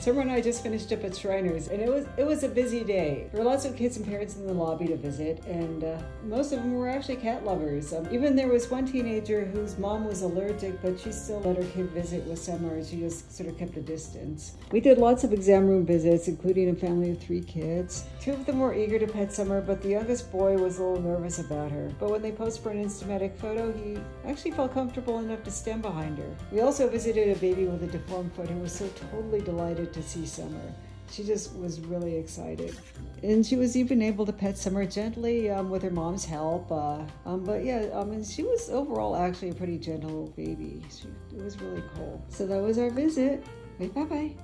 Summer and I just finished up at Shriners, and it was it was a busy day. There were lots of kids and parents in the lobby to visit, and uh, most of them were actually cat lovers. Um, even there was one teenager whose mom was allergic, but she still let her kid visit with Summer. She just sort of kept a distance. We did lots of exam room visits, including a family of three kids. Two of them were eager to pet Summer, but the youngest boy was a little nervous about her. But when they posed for an Instamatic photo, he actually felt comfortable enough to stand behind her. We also visited a baby with a deformed foot who was so totally delighted to see Summer. She just was really excited. And she was even able to pet Summer gently um, with her mom's help. Uh, um, but yeah, I mean, she was overall actually a pretty gentle baby. She, it was really cool. So that was our visit. Bye bye.